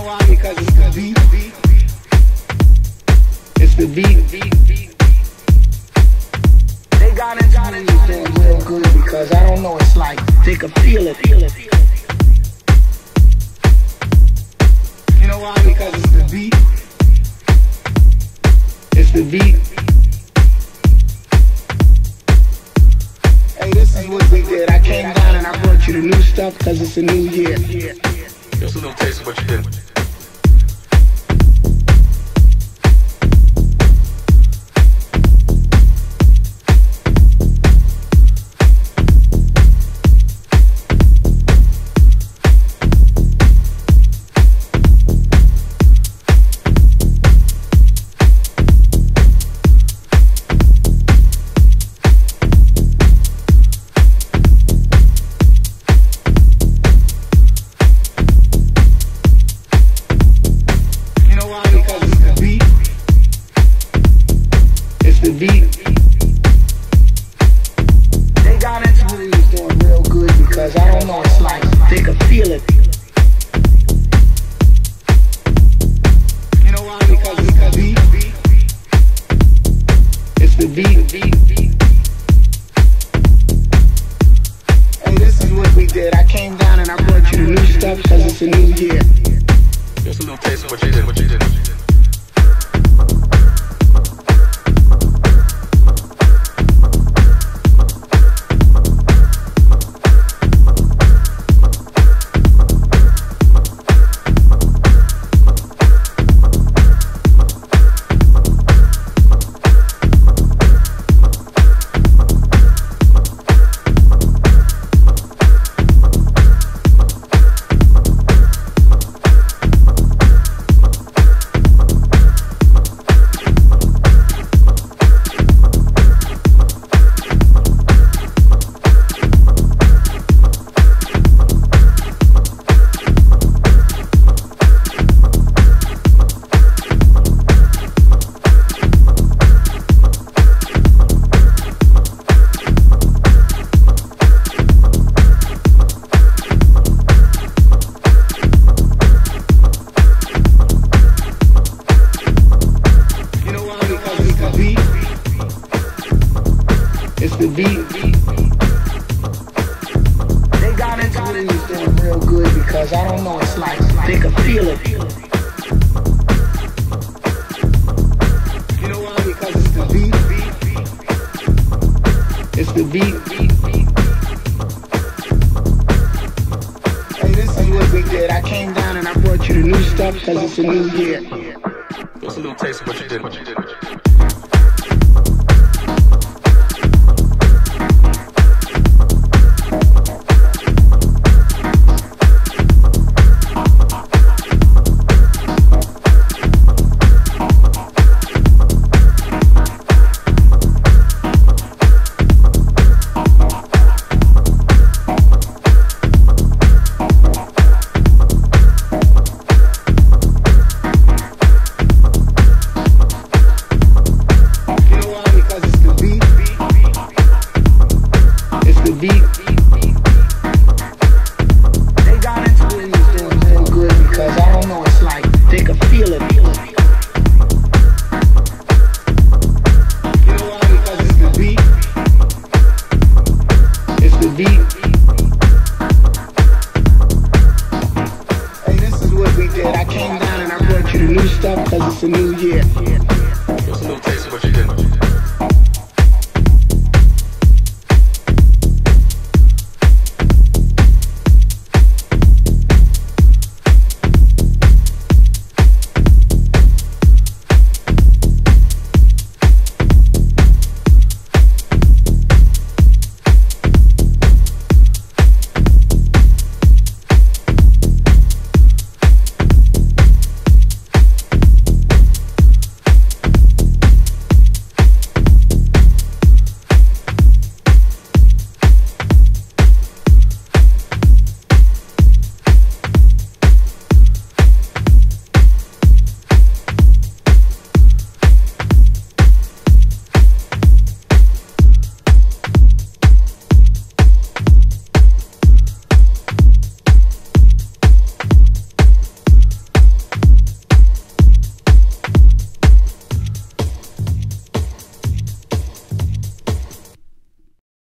know why? Because it's the beat. It's the beat. They got into me doing real good because I don't know. It's like they can feel it. Feel it. You know why? Because it's the beat. It's the beat. Hey, this is what we did. I came down and I brought you the new stuff because it's a new year. Just a little taste of what you did. The beat. They got into me was doing real good because I don't know. It's like they can feel it. You know why? Because it's the beat. It's the beat. Hey, this is what we did. I came down and I brought you the new stuff because it's a new year. Just a little taste of what you did. What you They got into me was doing real good because I don't know. It's like they can feel it. You know why? Because it's the beat. It's the beat. Hey, this is what we did. I came down and I brought you the new stuff because it's a new year. Just a little taste of what you did. What you did. What you did. we did. I came down and I brought you the new stuff because it's a new year. It's a new taste of what you did.